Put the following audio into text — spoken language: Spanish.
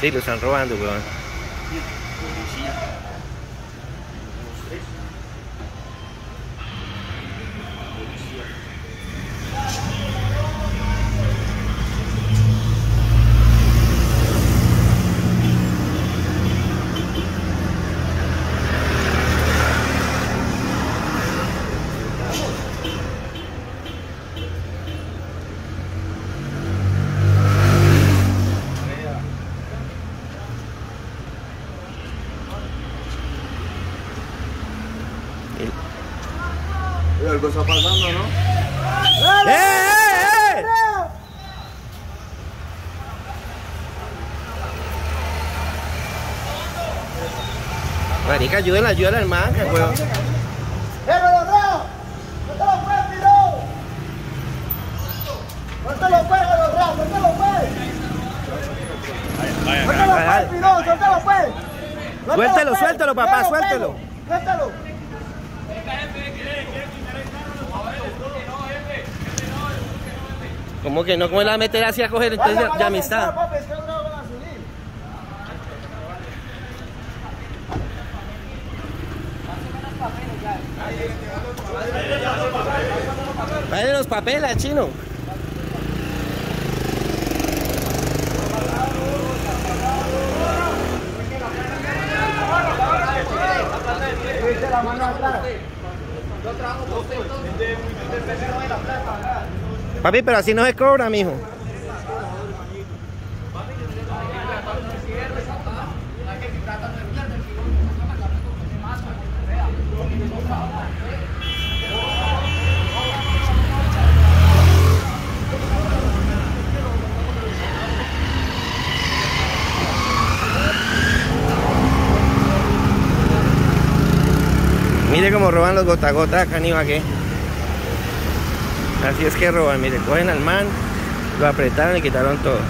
Sí, lo están robando, weón. Algo está pasando, ¿no? ¡Eh, eh, eh! Marica, ayúdala, ayúdala al man, que weón. ¡Déjalo, Rao! ¡Suéltalo, pues, Piro! ¡Suéltalo, pues, Rao, Rao! ¡Suéltalo! ¡Suéltalo. Piro! ¡Suéltalo, pues! Suéltalo, suéltalo, papá, suéltalo. ¡Suéltalo! ¿Cómo que no? ¿Cómo la meter así a coger entonces Vaya, de, de vaya, amistad? papi, es que no van a subir. Vaya los papeles, chino. Dice la mano atrás. Papi, pero así no se cobra, mijo. Mire cómo roban los gota a gota acá, que. Así es que roban, mire, cogen al man, lo apretaron y quitaron todo.